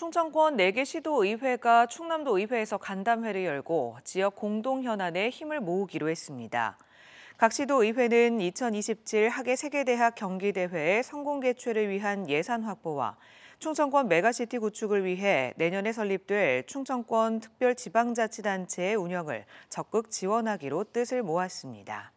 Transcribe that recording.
충청권 4개 시도의회가 충남도 의회에서 간담회를 열고 지역 공동 현안에 힘을 모으기로 했습니다. 각 시도의회는 2027 하계 세계대학 경기대회의 성공 개최를 위한 예산 확보와 충청권 메가시티 구축을 위해 내년에 설립될 충청권 특별지방자치단체의 운영을 적극 지원하기로 뜻을 모았습니다.